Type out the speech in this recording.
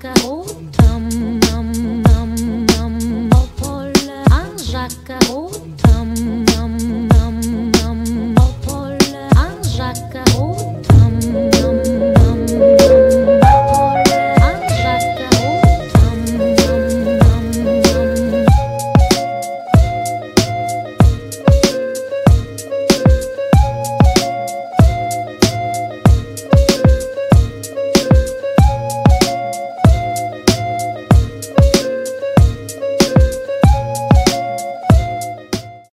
macarrão.